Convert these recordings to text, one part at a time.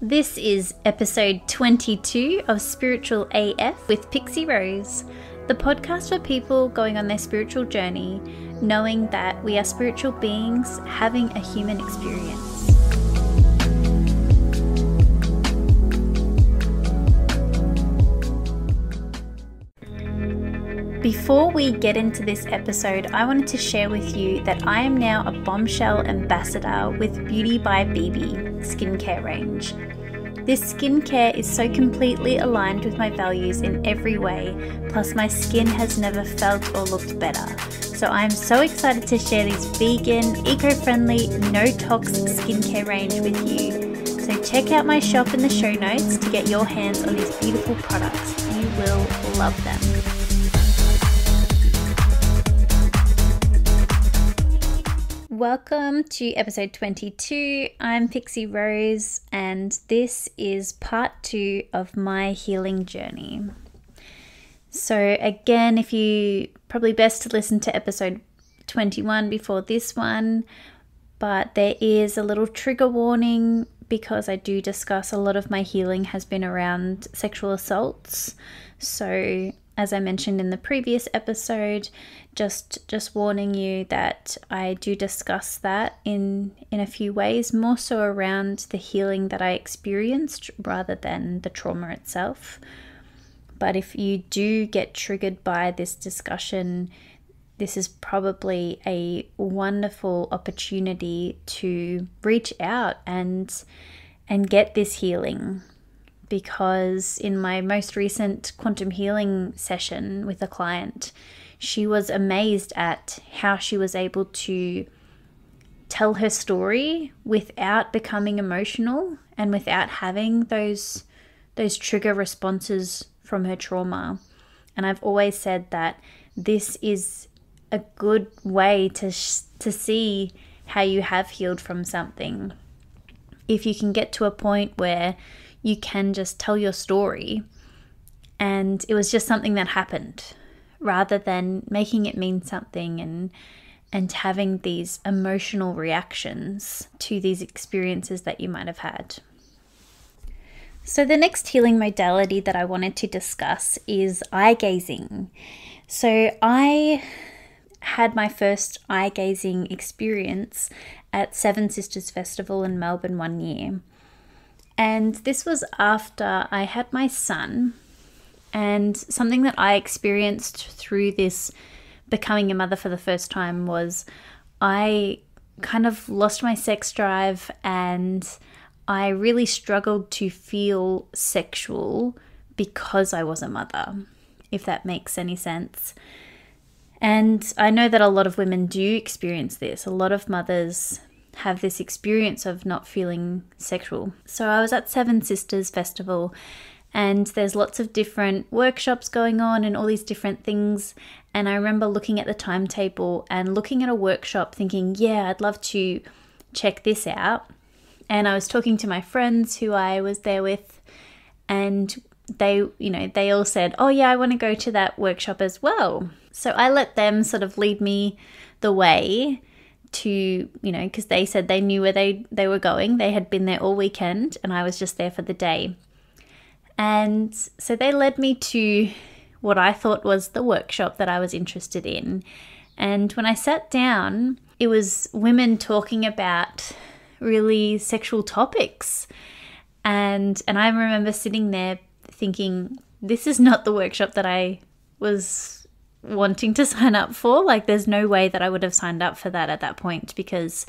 This is episode 22 of Spiritual AF with Pixie Rose, the podcast for people going on their spiritual journey, knowing that we are spiritual beings having a human experience. Before we get into this episode, I wanted to share with you that I am now a bombshell ambassador with Beauty by BB skincare range. This skincare is so completely aligned with my values in every way, plus, my skin has never felt or looked better. So, I'm so excited to share this vegan, eco friendly, no tox skincare range with you. So, check out my shop in the show notes to get your hands on these beautiful products. You will love them. Welcome to episode 22. I'm Pixie Rose, and this is part two of my healing journey. So, again, if you probably best to listen to episode 21 before this one, but there is a little trigger warning because I do discuss a lot of my healing has been around sexual assaults. So, as I mentioned in the previous episode, just just warning you that I do discuss that in in a few ways, more so around the healing that I experienced rather than the trauma itself. But if you do get triggered by this discussion, this is probably a wonderful opportunity to reach out and and get this healing because in my most recent quantum healing session with a client, she was amazed at how she was able to tell her story without becoming emotional and without having those those trigger responses from her trauma. And I've always said that this is a good way to sh- to see how you have healed from something. If you can get to a point where you can just tell your story and it was just something that happened rather than making it mean something and and having these emotional reactions to these experiences that you might have had. So, the next healing modality that I wanted to discuss is eye gazing. So, I had my first eye gazing experience at Seven Sisters Festival in Melbourne one year. And this was after I had my son. And something that I experienced through this becoming a mother for the first time was I kind of lost my sex drive and I really struggled to feel sexual because I was a mother, if that makes any sense. And I know that a lot of women do experience this. A lot of mothers have this experience of not feeling sexual. So I was at Seven Sisters Festival and there's lots of different workshops going on and all these different things. And I remember looking at the timetable and looking at a workshop thinking, yeah, I'd love to check this out. And I was talking to my friends who I was there with, and they, you know, they all said, oh, yeah, I want to go to that workshop as well. So I let them sort of lead me the way to you know because they said they knew where they they were going. They had been there all weekend and i was just there for the day. And so they led me to what i thought was the workshop that i was interested in. And when i sat down it was women talking about really sexual topics. And and i remember sitting there thinking this is not the workshop that i was wanting to sign up for. Like, there's no way that I would have signed up for that at that point because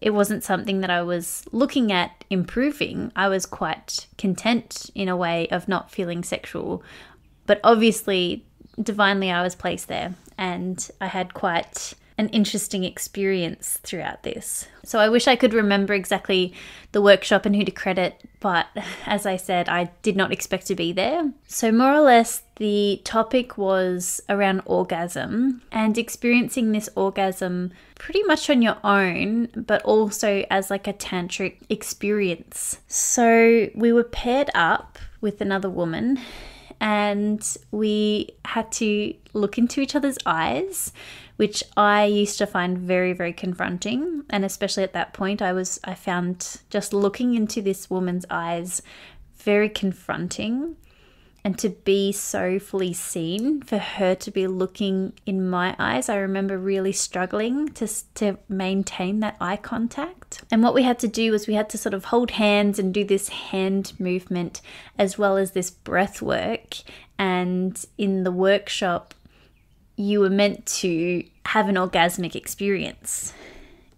it wasn't something that I was looking at improving. I was quite content in a way of not feeling sexual. But obviously, divinely, I was placed there and I had quite an interesting experience throughout this. So I wish I could remember exactly the workshop and who to credit, but as I said, I did not expect to be there. So, more or less, the topic was around orgasm and experiencing this orgasm pretty much on your own, but also as like a tantric experience. So, we were paired up with another woman and we had to look into each other's eyes which I used to find very, very confronting. And especially at that point, I was, I found just looking into this woman's eyes very confronting and to be so fully seen, for her to be looking in my eyes, I remember really struggling to, to maintain that eye contact. And what we had to do was we had to sort of hold hands and do this hand movement as well as this breath work. And in the workshop, you were meant to have an orgasmic experience.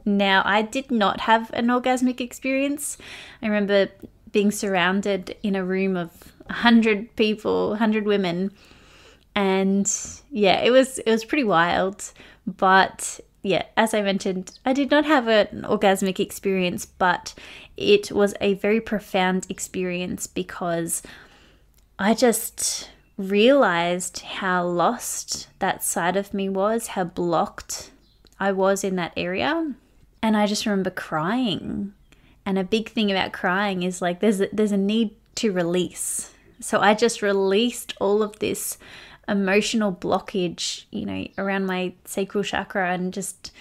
Now, I did not have an orgasmic experience. I remember being surrounded in a room of 100 people, 100 women. And yeah, it was it was pretty wild, but yeah, as I mentioned, I did not have an orgasmic experience, but it was a very profound experience because I just realized how lost that side of me was, how blocked I was in that area. And I just remember crying and a big thing about crying is like there's a, there's a need to release. So I just released all of this emotional blockage, you know, around my sacral chakra and just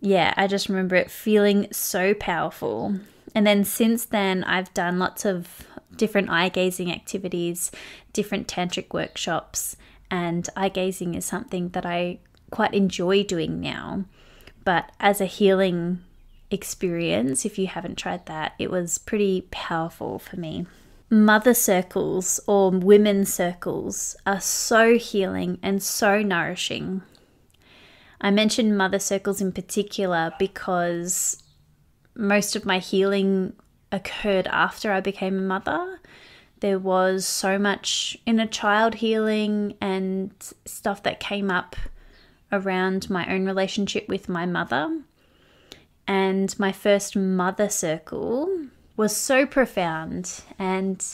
yeah, I just remember it feeling so powerful. And then since then I've done lots of different eye gazing activities, different tantric workshops, and eye gazing is something that I quite enjoy doing now. But as a healing experience, if you haven't tried that, it was pretty powerful for me. Mother circles or women's circles are so healing and so nourishing. I mentioned mother circles in particular because most of my healing occurred after I became a mother. There was so much inner child healing and stuff that came up around my own relationship with my mother and my first mother circle was so profound and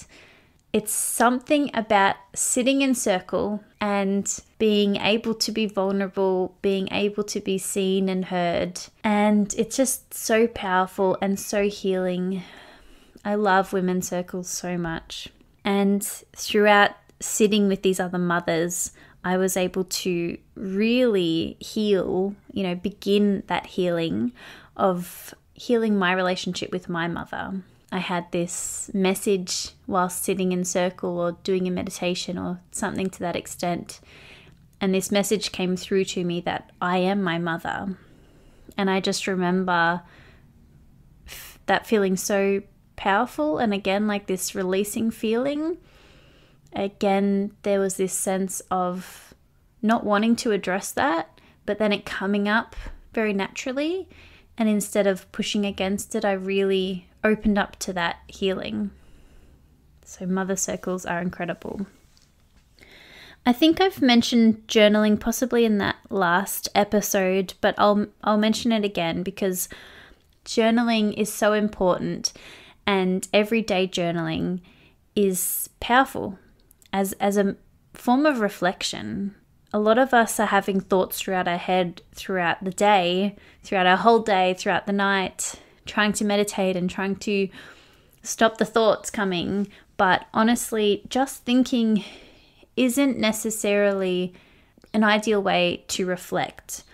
it's something about sitting in circle and being able to be vulnerable, being able to be seen and heard. And it's just so powerful and so healing. I love women's circles so much. And throughout sitting with these other mothers, I was able to really heal, you know, begin that healing of healing my relationship with my mother. I had this message while sitting in circle or doing a meditation or something to that extent. And this message came through to me that I am my mother. And I just remember that feeling so powerful. And again, like this releasing feeling. Again, there was this sense of not wanting to address that, but then it coming up very naturally and instead of pushing against it, I really opened up to that healing. So, mother circles are incredible. I think I've mentioned journaling possibly in that last episode, but I'll I'll mention it again because journaling is so important and everyday journaling is powerful as as a form of reflection a lot of us are having thoughts throughout our head throughout the day, throughout our whole day, throughout the night, trying to meditate and trying to stop the thoughts coming. But honestly, just thinking isn't necessarily an ideal way to reflect.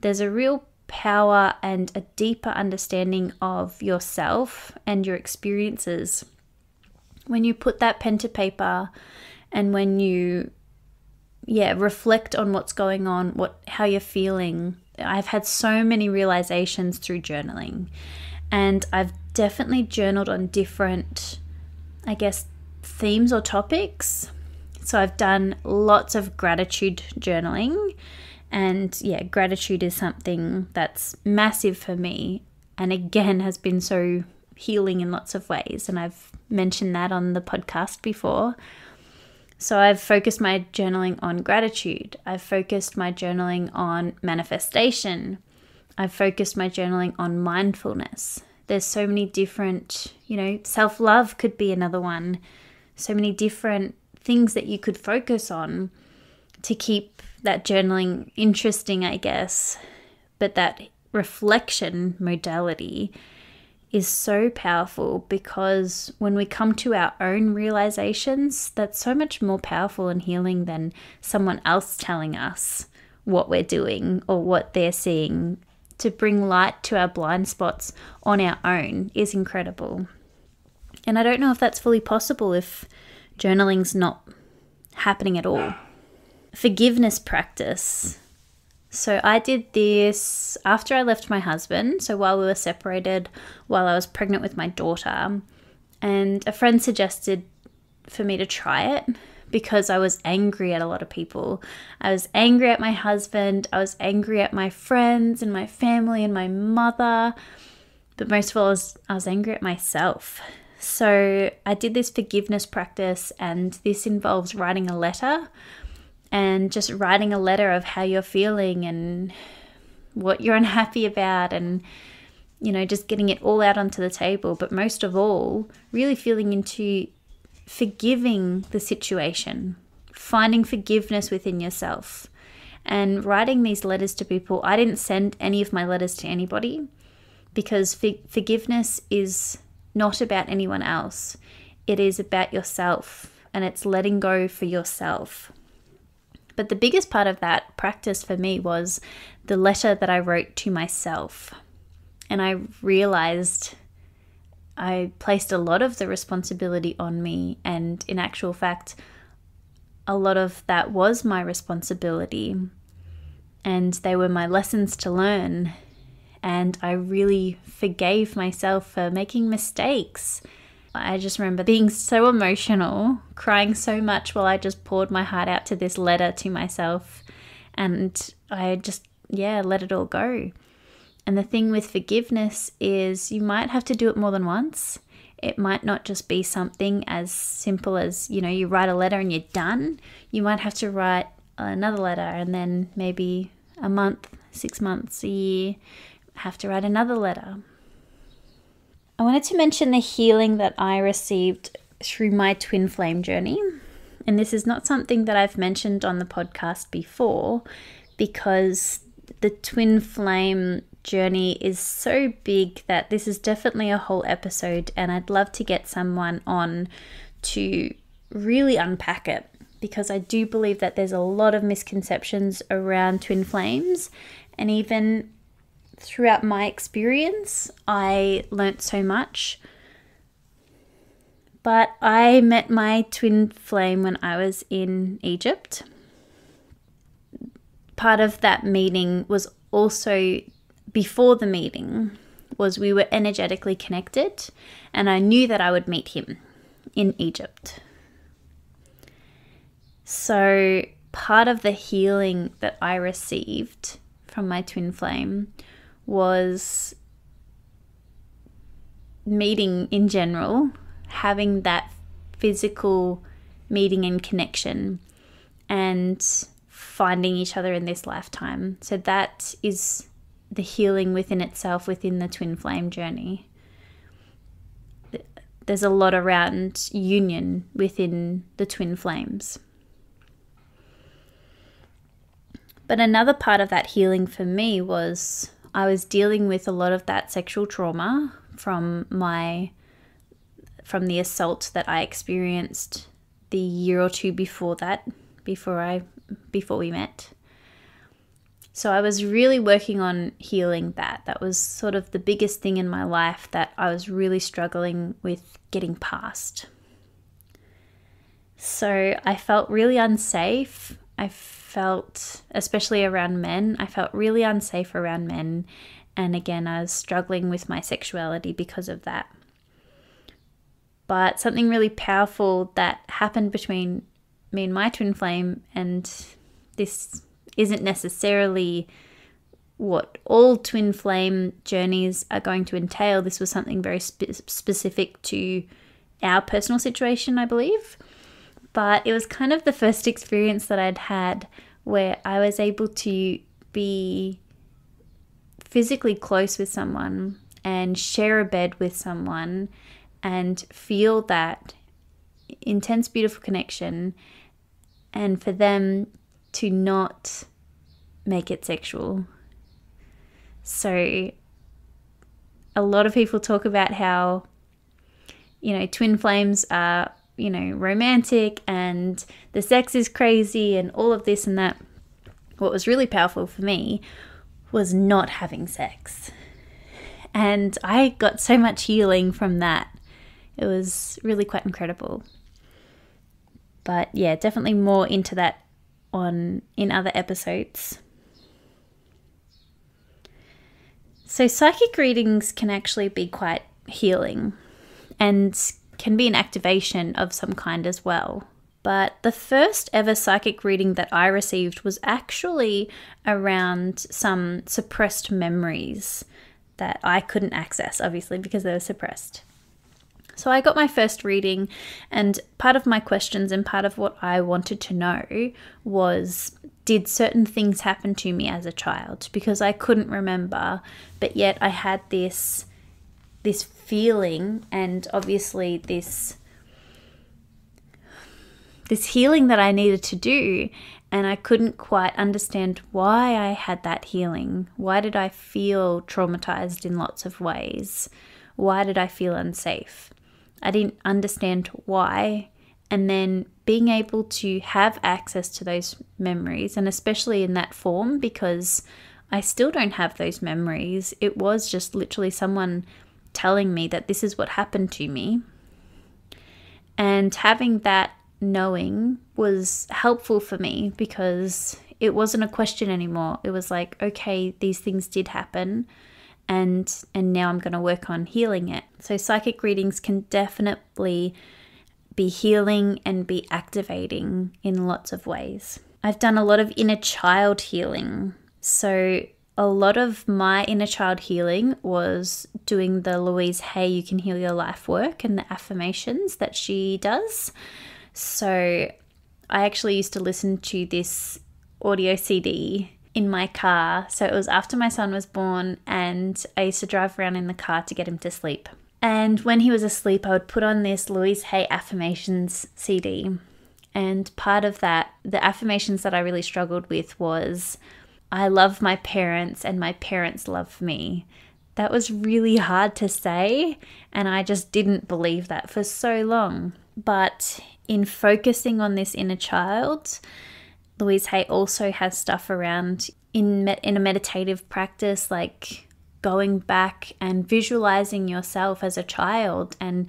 There's a real power and a deeper understanding of yourself and your experiences when you put that pen to paper and when you yeah, reflect on what's going on, what how you're feeling. I've had so many realizations through journaling. And I've definitely journaled on different I guess themes or topics. So I've done lots of gratitude journaling. And yeah, gratitude is something that's massive for me and again has been so healing in lots of ways. And I've mentioned that on the podcast before. So I've focused my journaling on gratitude. I've focused my journaling on manifestation. I've focused my journaling on mindfulness. There's so many different, you know, self love could be another one. So many different things that you could focus on to keep that journaling interesting, I guess. But that reflection modality is so powerful because when we come to our own realizations, that's so much more powerful and healing than someone else telling us what we're doing or what they're seeing to bring light to our blind spots on our own is incredible. And I don't know if that's fully possible if journaling's not happening at all. Forgiveness practice. So I did this after I left my husband, so while we were separated, while I was pregnant with my daughter, and a friend suggested for me to try it because I was angry at a lot of people. I was angry at my husband, I was angry at my friends and my family and my mother, but most of all, I was, I was angry at myself. So I did this forgiveness practice, and this involves writing a letter and just writing a letter of how you're feeling and what you're unhappy about and you know just getting it all out onto the table but most of all really feeling into forgiving the situation, finding forgiveness within yourself, and writing these letters to people. I didn't send any of my letters to anybody because for- forgiveness is not about anyone else, it is about yourself and it's letting go for yourself. But the biggest part of that practice for me was the letter that I wrote to myself. And I realized I placed a lot of the responsibility on me, and in actual fact, a lot of that was my responsibility, and they were my lessons to learn. And I really forgave myself for making mistakes. I just remember being so emotional, crying so much while I just poured my heart out to this letter to myself. And I just, yeah, let it all go. And the thing with forgiveness is you might have to do it more than once. It might not just be something as simple as, you know, you write a letter and you're done. You might have to write another letter and then maybe a month, six months, a year, have to write another letter. I wanted to mention the healing that I received through my twin flame journey. And this is not something that I've mentioned on the podcast before because the twin flame journey is so big that this is definitely a whole episode, and I'd love to get someone on to really unpack it because I do believe that there's a lot of misconceptions around twin flames, and even throughout my experience, I learnt so much. But I met my twin flame when I was in Egypt. Part of that meeting was also before the meeting was we were energetically connected and I knew that I would meet him in Egypt. So, part of the healing that I received from my twin flame was meeting in general, having that physical meeting and connection, and finding each other in this lifetime. So, that is the healing within itself within the twin flame journey. There's a lot around union within the twin flames. But another part of that healing for me was I was dealing with a lot of that sexual trauma from my from the assault that I experienced the year or two before that, before I before we met. So I was really working on healing that. That was sort of the biggest thing in my life that I was really struggling with getting past. So I felt really unsafe. I felt, especially around men, I felt really unsafe around men. And again, I was struggling with my sexuality because of that. But something really powerful that happened between me and my twin flame and this isn't necessarily what all twin flame journeys are going to entail. This was something very spe- specific to our personal situation, I believe. But it was kind of the first experience that I'd had where I was able to be physically close with someone and share a bed with someone and feel that intense, beautiful connection, and for them to not make it sexual. So, a lot of people talk about how, you know, twin flames are, you know, romantic and the sex is crazy and all of this and that. what was really powerful for me was not having sex. And I got so much healing from that. It was really quite incredible. But yeah, definitely more into that on in other episodes. So psychic readings can actually be quite healing and can be an activation of some kind as well. But the first ever psychic reading that I received was actually around some suppressed memories that I couldn't access, obviously, because they were suppressed. So I got my first reading, and part of my questions and part of what I wanted to know was did certain things happen to me as a child? Because I couldn't remember, but yet I had this this feeling and obviously this this healing that I needed to do and I couldn't quite understand why I had that healing. Why did I feel traumatized in lots of ways? Why did I feel unsafe? I didn't understand why. And then being able to have access to those memories, and especially in that form, because I still don't have those memories. It was just literally someone telling me that this is what happened to me. And having that knowing was helpful for me because it wasn't a question anymore. It was like, okay, these things did happen and and now I'm going to work on healing it. So psychic readings can definitely be healing and be activating in lots of ways. I've done a lot of inner child healing. So a lot of my inner child healing was doing the Louise Hay You Can Heal Your Life work and the affirmations that she does. So I actually used to listen to this audio CD in my car. So it was after my son was born, and I used to drive around in the car to get him to sleep. And when he was asleep, I would put on this Louise Hay affirmations CD. And part of that, the affirmations that I really struggled with was I love my parents and my parents love me. That was really hard to say, and I just didn't believe that for so long. But in focusing on this inner child, Louise Hay also has stuff around in in a meditative practice like going back and visualizing yourself as a child and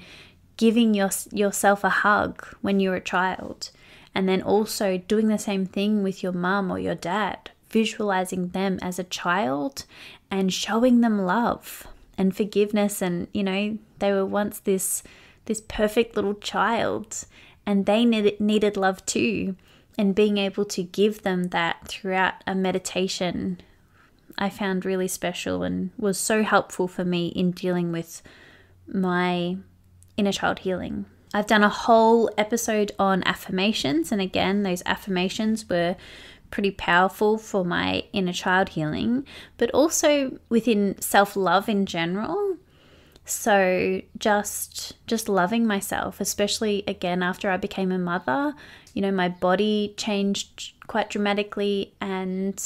giving your, yourself a hug when you're a child and then also doing the same thing with your mum or your dad visualizing them as a child and showing them love and forgiveness. And you know they were once this this perfect little child and they needed, needed love too. And being able to give them that throughout a meditation i found really special and was so helpful for me in dealing with my inner child healing. I've done a whole episode on affirmations, and again, those affirmations were pretty powerful for my inner child healing, but also within self love in general. So just just loving myself, especially again after I became a mother, you know, my body changed quite dramatically and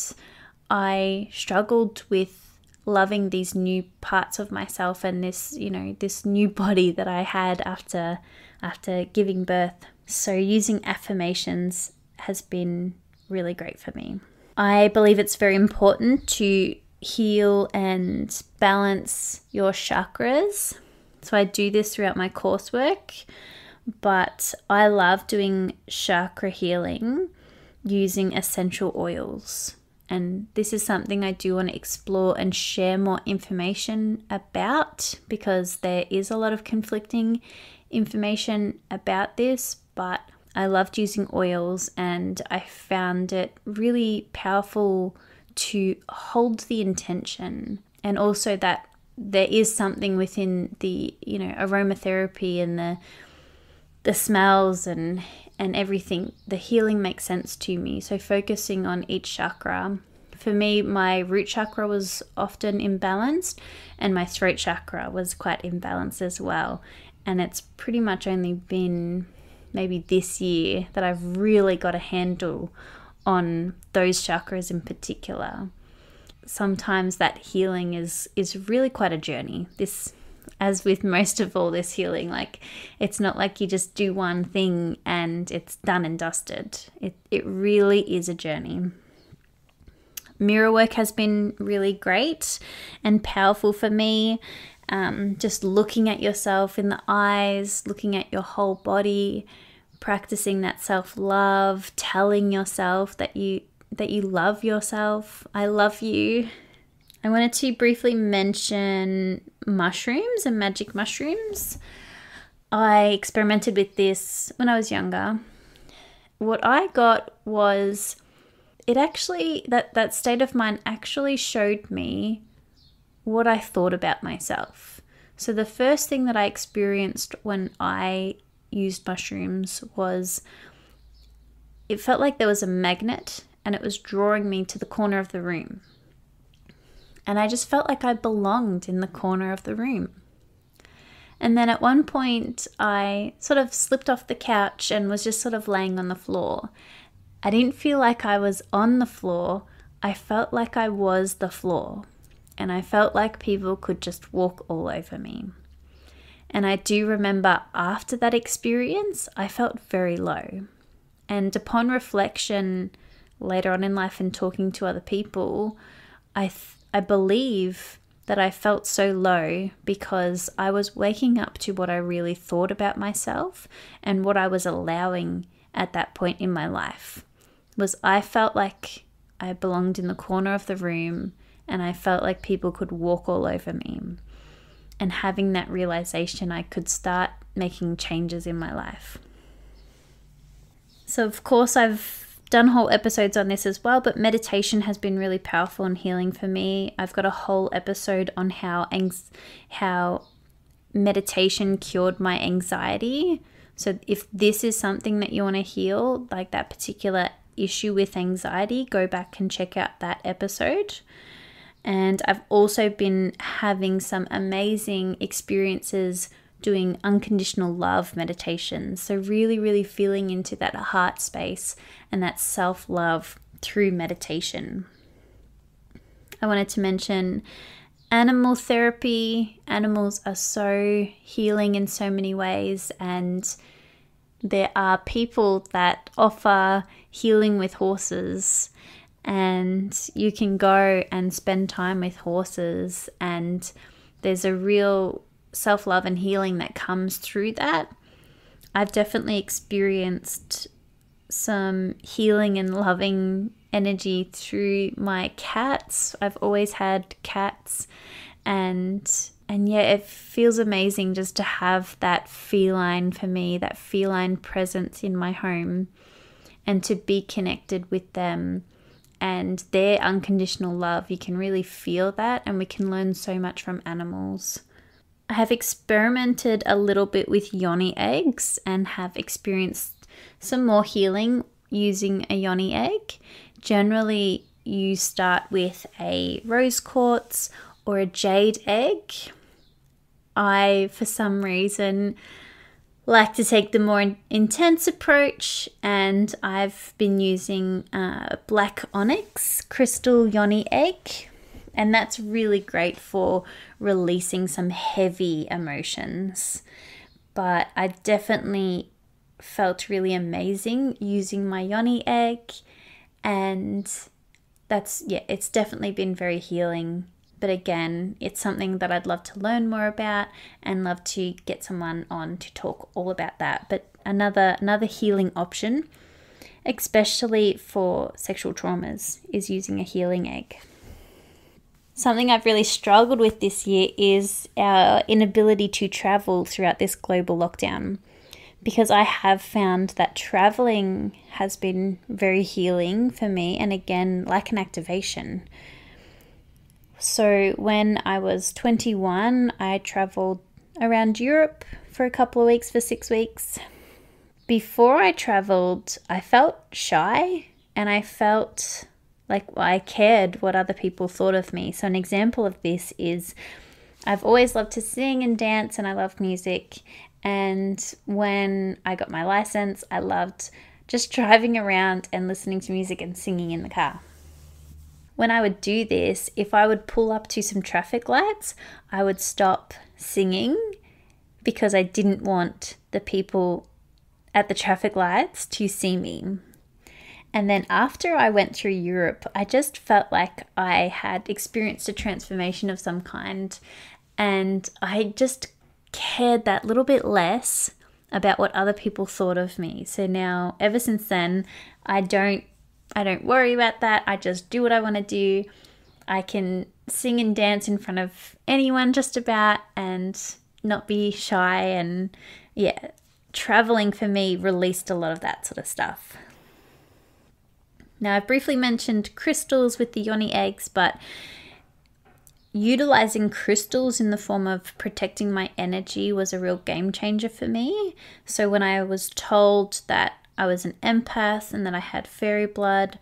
I struggled with loving these new parts of myself and this, you know, this new body that I had after after giving birth. So using affirmations has been really great for me. I believe it's very important to heal and balance your chakras. So I do this throughout my coursework, but I love doing chakra healing using essential oils. And this is something I do want to explore and share more information about because there is a lot of conflicting information about this, but I loved using oils and I found it really powerful to hold the intention and also that there is something within the you know aromatherapy and the the smells and and everything. The healing makes sense to me. So focusing on each chakra. For me my root chakra was often imbalanced and my throat chakra was quite imbalanced as well. And it's pretty much only been maybe this year that I've really got a handle on those chakras in particular. Sometimes that healing is is really quite a journey. This as with most of all this healing, like it's not like you just do one thing and it's done and dusted. It it really is a journey. mirror work has been really great and powerful for me. Um, just looking at yourself in the eyes, looking at your whole body, practicing that self love, telling yourself that you that you love yourself. I love you. I wanted to briefly mention mushrooms and magic mushrooms. I experimented with this when I was younger. What I got was it actually that that state of mind actually showed me what I thought about myself. So the first thing that I experienced when I used mushrooms was it felt like there was a magnet and it was drawing me to the corner of the room. And I just felt like I belonged in the corner of the room. And then at one point, I sort of slipped off the couch and was just sort of laying on the floor. I didn't feel like I was on the floor, I felt like I was the floor. And I felt like people could just walk all over me. And I do remember after that experience, I felt very low. And upon reflection later on in life and talking to other people, I, I believe that I felt so low because I was waking up to what I really thought about myself and what I was allowing at that point in my life was I felt like I belonged in the corner of the room and I felt like people could walk all over me and having that realization, I could start making changes in my life. So, of course, I've done whole episodes on this as well, but meditation has been really powerful and healing for me. I've got a whole episode on how how meditation cured my anxiety. So, if this is something that you want to heal, like that particular issue with anxiety, go back and check out that episode. And I've also been having some amazing experiences doing unconditional love meditation. So, really, really feeling into that heart space and that self love through meditation. I wanted to mention animal therapy. Animals are so healing in so many ways, and there are people that offer healing with horses and you can go and spend time with horses and there's a real self-love and healing that comes through that. I've definitely experienced some healing and loving energy through my cats. I've always had cats and and yeah it feels amazing just to have that feline for me that feline presence in my home and to be connected with them and their unconditional love. You can really feel that, and we can learn so much from animals. I have experimented a little bit with yoni eggs and have experienced some more healing using a yoni egg. Generally, you start with a rose quartz or a jade egg. I, for some reason, like to take the more intense approach, and I've been using uh, black onyx crystal yoni egg, and that's really great for releasing some heavy emotions. But I definitely felt really amazing using my yoni egg, and that's yeah, it's definitely been very healing but again, it's something that I'd love to learn more about and love to get someone on to talk all about that. But another another healing option, especially for sexual traumas, is using a healing egg. Something I've really struggled with this year is our inability to travel throughout this global lockdown because I have found that traveling has been very healing for me and again like an activation so when I was 21, I traveled around Europe for a couple of weeks, for six weeks. Before I traveled, I felt shy and I felt like I cared what other people thought of me. So, an example of this is I've always loved to sing and dance and I love music. And when I got my license, I loved just driving around and listening to music and singing in the car when I would do this, if I would pull up to some traffic lights, I would stop singing because I didn't want the people at the traffic lights to see me. And then after I went through Europe, I just felt like I had experienced a transformation of some kind. And I just cared that little bit less about what other people thought of me. So now ever since then, I don't I don't worry about that. I just do what I want to do. I can sing and dance in front of anyone just about and not be shy and yeah, traveling for me released a lot of that sort of stuff. Now, I've briefly mentioned crystals with the yoni eggs, but utilizing crystals in the form of protecting my energy was a real game changer for me. So, when I was told that I was an empath and that I had fairy blood,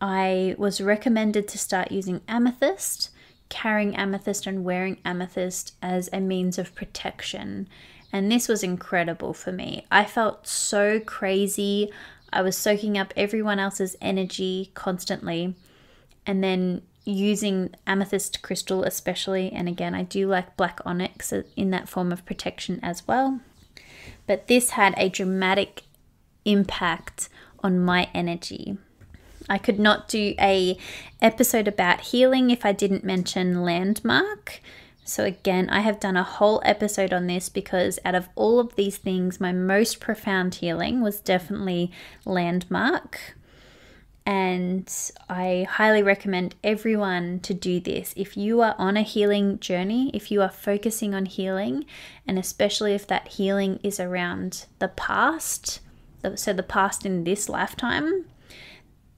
I was recommended to start using amethyst, carrying amethyst and wearing amethyst as a means of protection. And this was incredible for me. I felt so crazy. I was soaking up everyone else's energy constantly. And then using amethyst crystal, especially. And again, I do like black onyx in that form of protection as well. But this had a dramatic impact on my energy. I could not do a episode about healing if I didn't mention landmark. So again, I have done a whole episode on this because out of all of these things, my most profound healing was definitely landmark. And I highly recommend everyone to do this. If you are on a healing journey, if you are focusing on healing, and especially if that healing is around the past, so the past in this lifetime,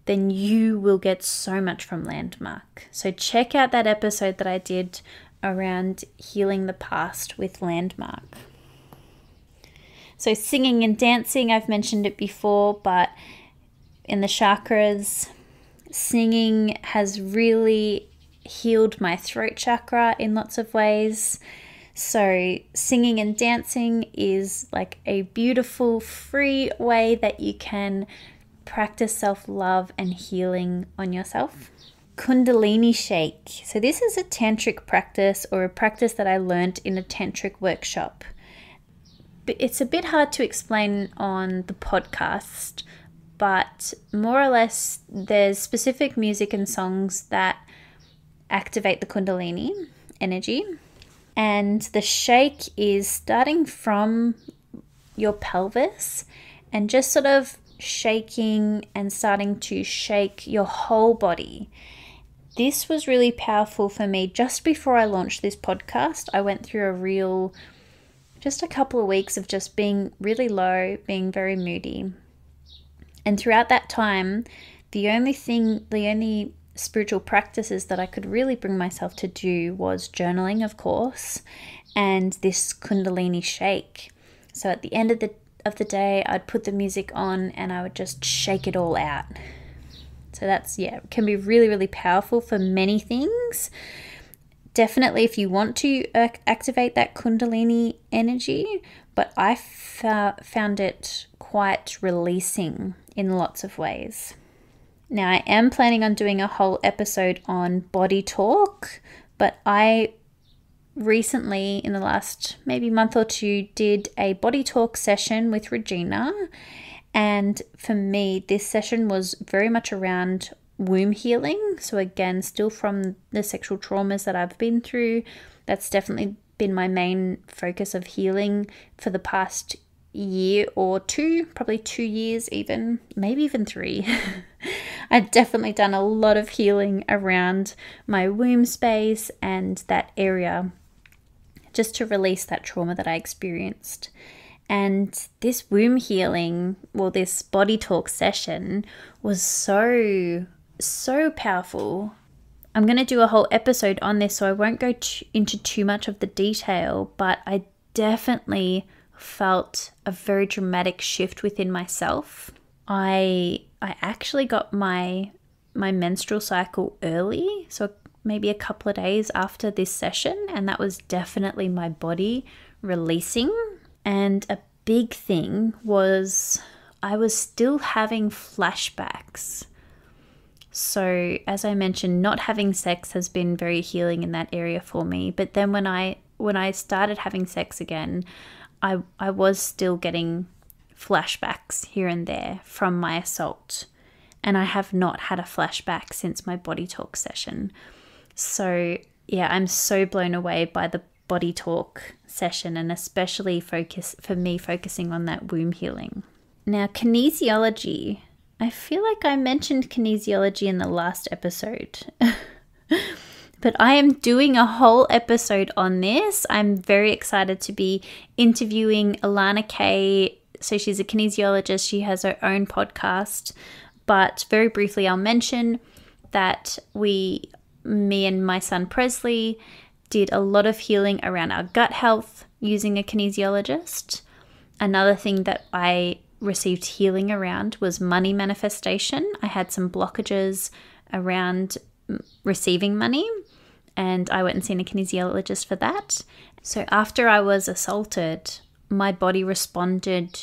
then you will get so much from Landmark. So check out that episode that I did around healing the past with Landmark. So, singing and dancing, I've mentioned it before, but in the chakras, singing has really healed my throat chakra in lots of ways. So, singing and dancing is like a beautiful, free way that you can practice self love and healing on yourself. Kundalini Shake. So, this is a tantric practice or a practice that I learned in a tantric workshop. It's a bit hard to explain on the podcast, but more or less, there's specific music and songs that activate the Kundalini energy. And the shake is starting from your pelvis and just sort of shaking and starting to shake your whole body. This was really powerful for me. Just before I launched this podcast, I went through a real, just a couple of weeks of just being really low, being very moody. And throughout that time, the only thing, the only spiritual practices that I could really bring myself to do was journaling, of course, and this Kundalini shake. So at the end of the of the day, I'd put the music on and I would just shake it all out. So that's, yeah, can be really, really powerful for many things. Definitely, if you want to activate that Kundalini energy, but I found it quite releasing in lots of ways. Now, I am planning on doing a whole episode on body talk, but I recently, in the last maybe month or two, did a body talk session with Regina. And for me, this session was very much around womb healing. So, again, still from the sexual traumas that I've been through, that's definitely been my main focus of healing for the past year or two, probably two years, even, maybe even three. I've definitely done a lot of healing around my womb space and that area just to release that trauma that I experienced. And this womb healing, well, this body talk session was so, so powerful. I'm going to do a whole episode on this, so I won't go into too much of the detail, but I definitely felt a very dramatic shift within myself. I I actually got my my menstrual cycle early, so maybe a couple of days after this session, and that was definitely my body releasing. And a big thing was I was still having flashbacks. So, as I mentioned, not having sex has been very healing in that area for me. But then when I when I started having sex again, I I was still getting flashbacks here and there from my assault. and I have not had a flashback since my body talk session. So, yeah, I'm so blown away by the body talk session and especially focus for me focusing on that womb healing. Now, kinesiology. I feel like I mentioned kinesiology in the last episode. but I am doing a whole episode on this. I'm very excited to be interviewing Alana Kay. So she's a kinesiologist, she has her own podcast. But very briefly, I'll mention that we, me and my son Presley, did a lot of healing around our gut health using a kinesiologist. Another thing that I received healing around was money manifestation. I had some blockages around mm, receiving money, and I went and seen a kinesiologist for that. So after I was assaulted, my body responded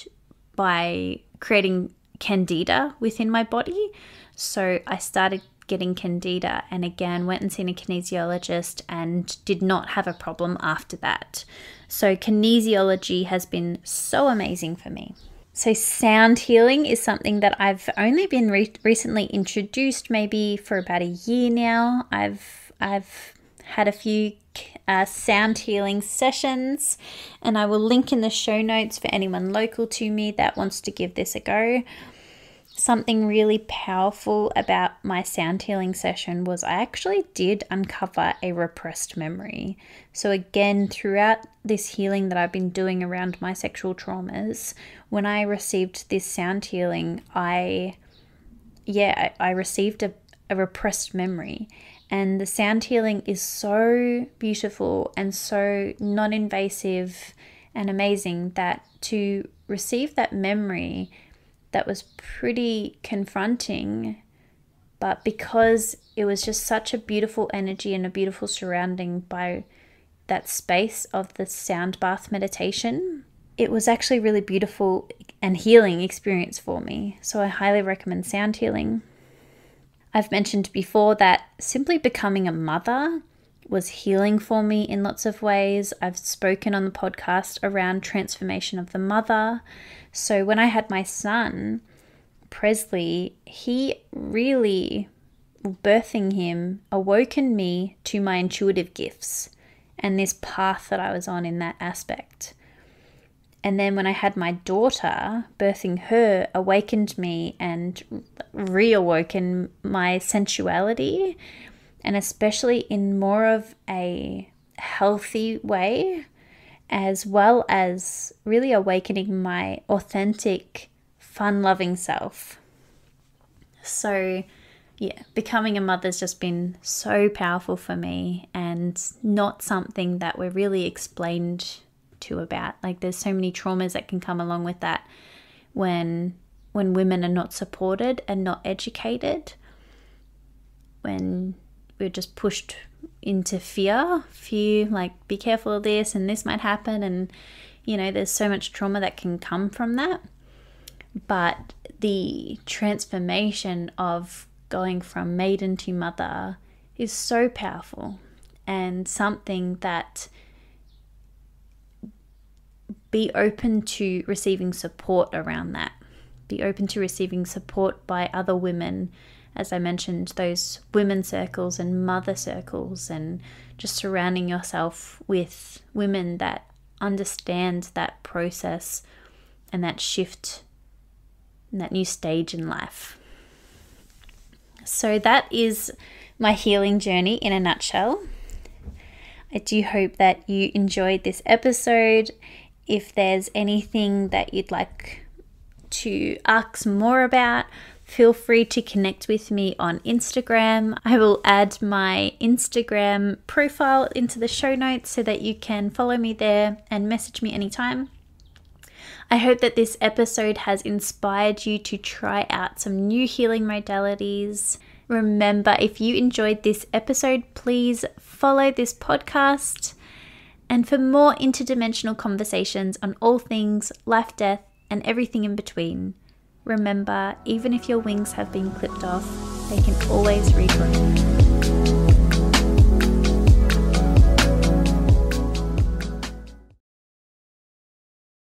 by creating candida within my body. So I started getting candida and again went and seen a kinesiologist and did not have a problem after that. So kinesiology has been so amazing for me. So, sound healing is something that I've only been re- recently introduced, maybe for about a year now. I've I've had a few uh, sound healing sessions, and I will link in the show notes for anyone local to me that wants to give this a go something really powerful about my sound healing session was I actually did uncover a repressed memory. So, again, throughout this healing that I've been doing around my sexual traumas, when I received this sound healing, I, yeah, I, received a, a repressed memory. And the sound healing is so beautiful and so non invasive and amazing that to receive that memory that was pretty confronting. But because it was just such a beautiful energy and a beautiful surrounding by that space of the sound bath meditation, it was actually really beautiful and healing experience for me. So I highly recommend sound healing. I've mentioned before that simply becoming a mother was healing for me in lots of ways. I've spoken on the podcast around transformation of the mother. So when I had my son, Presley, he really, birthing him, awoken me to my intuitive gifts and this path that I was on in that aspect. And then when I had my daughter, birthing her awakened me and reawoken my sensuality and especially in more of a healthy way, as well as really awakening my authentic, fun loving self. So, yeah, becoming a mother's just been so powerful for me and not something that we're really explained to about. Like there's so many traumas that can come along with that when when women are not supported and not educated. When we're just pushed into fear fear like be careful of this and this might happen and you know there's so much trauma that can come from that but the transformation of going from maiden to mother is so powerful and something that be open to receiving support around that be open to receiving support by other women as I mentioned, those women circles and mother circles, and just surrounding yourself with women that understand that process and that shift and that new stage in life. So, that is my healing journey in a nutshell. I do hope that you enjoyed this episode. If there's anything that you'd like to ask more about, feel free to connect with me on Instagram. I will add my Instagram profile into the show notes so that you can follow me there and message me anytime. I hope that this episode has inspired you to try out some new healing modalities. Remember, if you enjoyed this episode, please follow this podcast. And for more interdimensional conversations on all things life, death, and everything in between, Remember, even if your wings have been clipped off, they can always regrow.